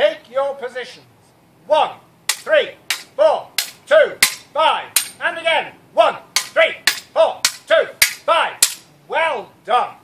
Take your positions. One, three, four, two, five. And again. One, three, four, two, five. Well done.